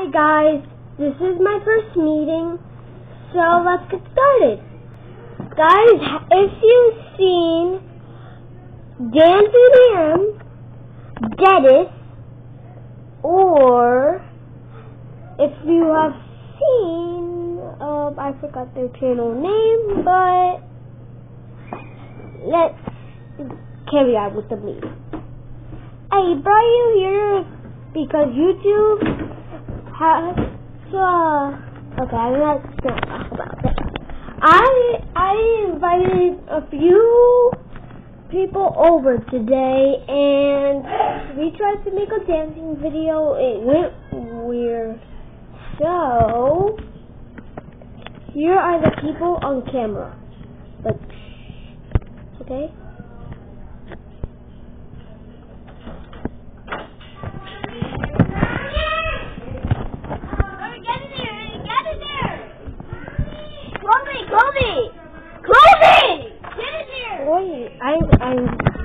Hi guys, this is my first meeting, so let's get started. Guys, if you've seen Dancing M, Denis, or if you have seen, um, I forgot their channel name, but let's carry on with the meeting. I brought you here because YouTube has uh okay, I'm not talk about it. I I invited a few people over today and we tried to make a dancing video. It went weird. So here are the people on camera. But okay? Chloe, Chloe, get in here. Wait, I'm I'm